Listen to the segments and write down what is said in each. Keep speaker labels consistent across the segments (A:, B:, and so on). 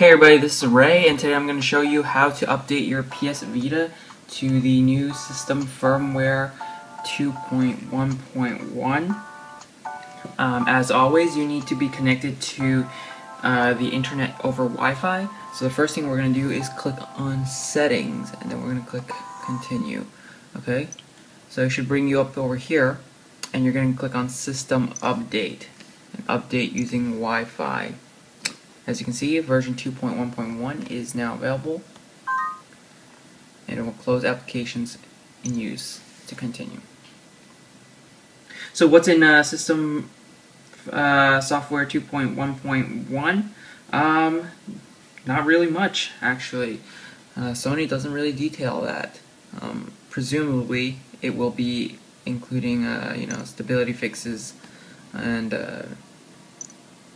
A: Hey everybody, this is Ray, and today I'm going to show you how to update your PS Vita to the new system firmware 2.1.1. Um, as always, you need to be connected to uh, the internet over Wi-Fi. So the first thing we're going to do is click on Settings, and then we're going to click Continue. Okay, so it should bring you up over here, and you're going to click on System Update, and update using Wi-Fi. As you can see, version 2.1.1 is now available, and it will close applications in use to continue. So what's in uh, System uh, Software 2.1.1? Um, not really much, actually. Uh, Sony doesn't really detail that. Um, presumably, it will be including, uh, you know, stability fixes and uh,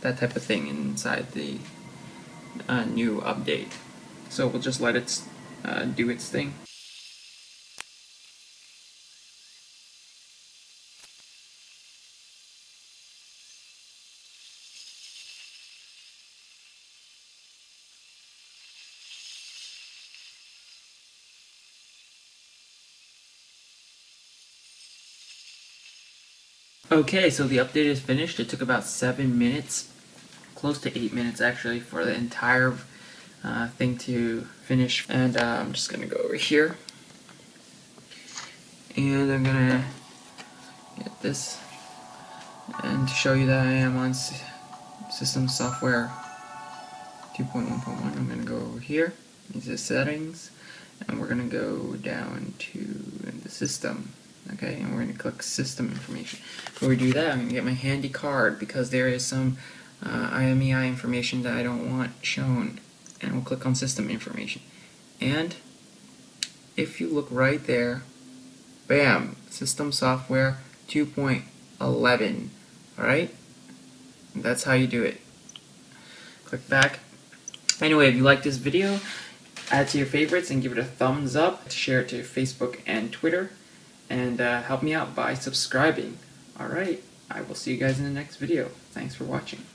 A: that type of thing inside the uh, new update. So we'll just let it uh, do its thing. Okay, so the update is finished. It took about seven minutes, close to eight minutes actually, for the entire uh, thing to finish. And uh, I'm just gonna go over here, and I'm gonna get this, and to show you that I am on System Software 2.1.1, I'm gonna go over here into Settings, and we're gonna go down to the System okay and we're going to click system information. Before we do that I'm going to get my handy card because there is some uh, IMEI information that I don't want shown and we'll click on system information. And if you look right there bam system software 2.11 alright? That's how you do it. Click back. Anyway if you like this video add to your favorites and give it a thumbs up. Share it to Facebook and Twitter and uh, help me out by subscribing. Alright, I will see you guys in the next video. Thanks for watching.